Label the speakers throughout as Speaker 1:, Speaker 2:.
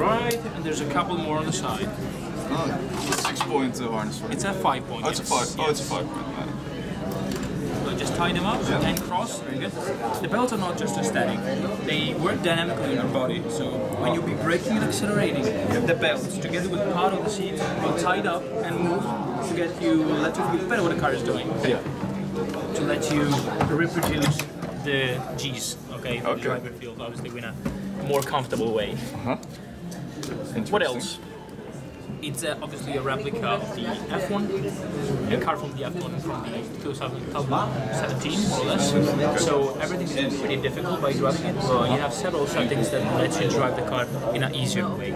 Speaker 1: right, and there's a couple more on the side.
Speaker 2: Oh, six point uh, harness. Right?
Speaker 1: It's a five point.
Speaker 2: Oh, it's a five. Oh, it's a five point.
Speaker 1: So just tie them up
Speaker 2: Yeah.
Speaker 1: and cross. Very good. The belts are not just a static; they work dynamically on your body. So when you be braking and accelerating, the belts together with part of the seat will tied up and move to get you let you feel better what the car is doing.
Speaker 2: Yeah.
Speaker 1: To let you reproduce the G's. Okay. The driver feels obviously in a more comfortable way. What else? It's uh, obviously a replica of the F1, a car from the F1 from the 2017, more or less. So everything is pretty difficult by driving it. So you have several settings that let you drive the car in an easier way.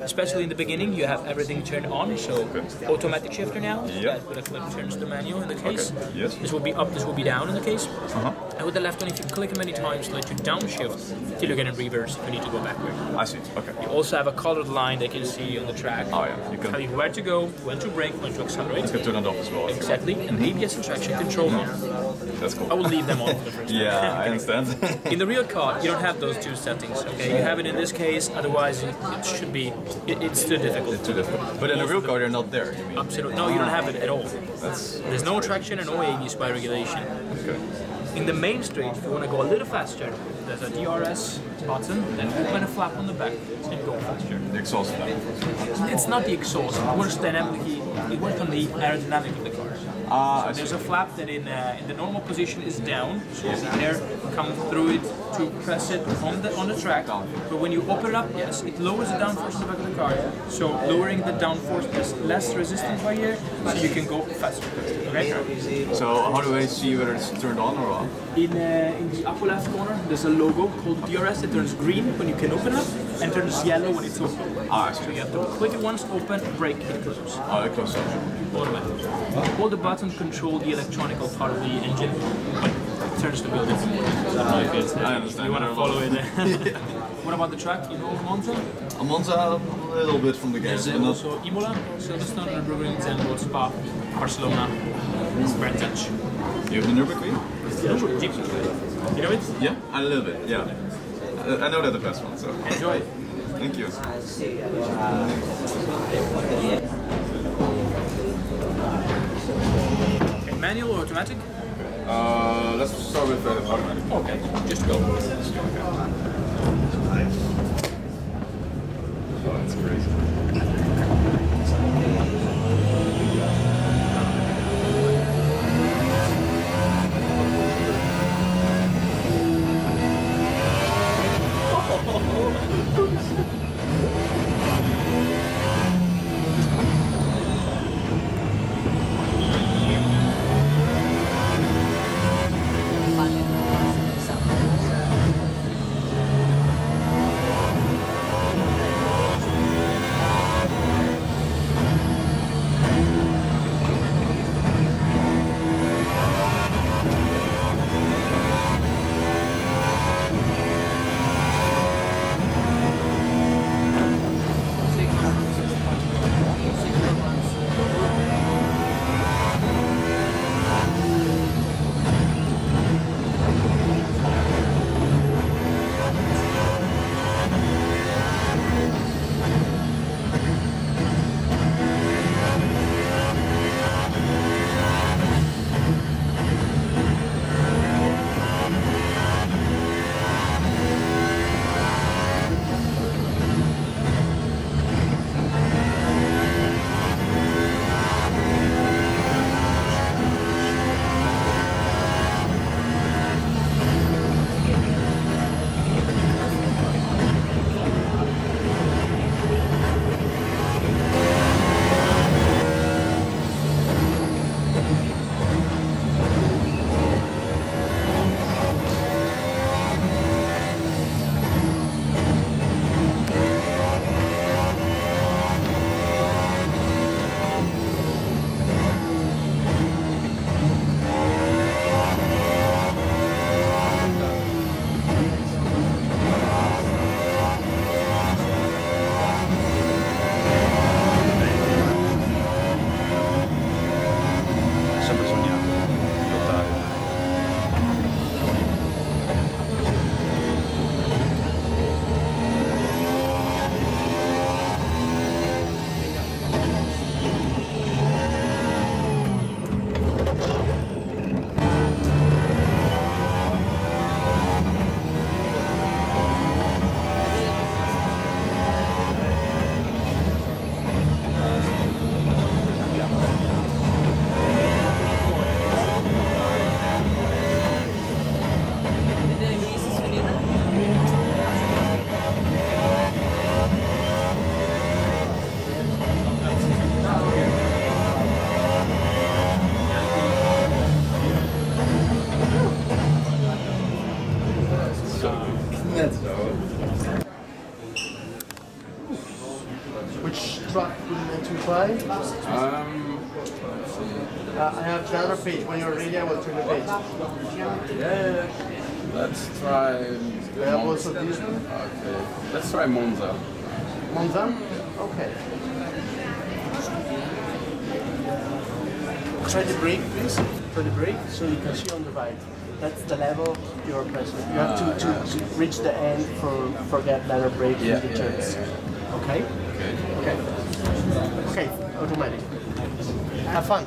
Speaker 1: Especially in the beginning, you have everything turned on. So automatic shifter now.
Speaker 2: Yeah.
Speaker 1: That with a click turns to manual in the case.
Speaker 2: Okay, yes.
Speaker 1: This will be up. This will be down in the case.
Speaker 2: Uh-huh.
Speaker 1: And with the left one, if you click many times, let you downshift till you get in reverse if you need to go backward.
Speaker 2: I see. Okay.
Speaker 1: You also have a colored line that you can see on the track.
Speaker 2: Oh yeah. You can.
Speaker 1: Tell you where to go, when to brake, when to accelerate.
Speaker 2: You can turn it off as well.
Speaker 1: Exactly, and ABS and traction control mm. on.
Speaker 2: That's cool.
Speaker 1: I will leave them on for the first
Speaker 2: Yeah, I understand.
Speaker 1: In the real car, you don't have those two settings, okay? You have it in this case, otherwise it, it should be, it, it's too difficult.
Speaker 2: It's Too difficult. But in a real car, they're not there. You mean?
Speaker 1: Absolutely, no, you don't have it at all.
Speaker 2: That's
Speaker 1: There's no traction and no ABS by regulation.
Speaker 2: okay.
Speaker 1: In the main street, if you want to go a little faster, there's a DRS button, then open a flap on the back and go faster.
Speaker 2: The exhaust fan.
Speaker 1: It's not the exhaust, it works dynamically, it works on the aerodynamic of the car.
Speaker 2: Ah, I.
Speaker 1: There's a flap that in, uh, in the normal position is down, so the air comes through it to press it on the on the track. But when you open it up, yes, it lowers the downforce in the back of the car. So lowering the downforce is less resistance by air, so you can go faster. Okay.
Speaker 2: So how do I see whether it's turned on or off?
Speaker 1: In uh, in the upper left corner, there's a logo called DRS that turns green when you can open it, and turns yellow when it's open.
Speaker 2: Ah,
Speaker 1: So you have to click it once, open, brake, it close.
Speaker 2: Oh, it closes up.
Speaker 1: automatic. All the buttons control the electronical part of the engine, but it turns the building. So I don't know if uh,
Speaker 2: I understand.
Speaker 1: You want to follow
Speaker 2: don't
Speaker 1: it? what about the track? You know Monza?
Speaker 2: A Monza, a little bit from the game.
Speaker 1: There's uh,
Speaker 2: but not-
Speaker 1: also Imola, Silverstone, Nürburgring, Zandvoort, Spa, Barcelona, Brentage.
Speaker 2: You have the Nürburgring?
Speaker 1: Jeep. You know it?
Speaker 2: Yeah, a little bit. Yeah. Uh, I know they're the best one. So
Speaker 1: Enjoy.
Speaker 2: thank you.
Speaker 1: Manual or automatic?
Speaker 2: Uh, let's start with uh, automatic.
Speaker 1: Okay, just go.
Speaker 2: Oh, that's crazy.
Speaker 3: let's try.
Speaker 4: I have also this one.
Speaker 3: Okay, let's try Monza.
Speaker 4: Monza? Okay. Try the brake, please. Try the brake so you can see on the right. That's the level you're pressing. You have to, ah, to, to reach the end for forget ladder brake
Speaker 3: Yeah,
Speaker 4: in the
Speaker 3: yeah,
Speaker 4: turns.
Speaker 3: yeah,
Speaker 4: Okay?
Speaker 3: Okay.
Speaker 4: Okay. Okay, automatic. Have fun.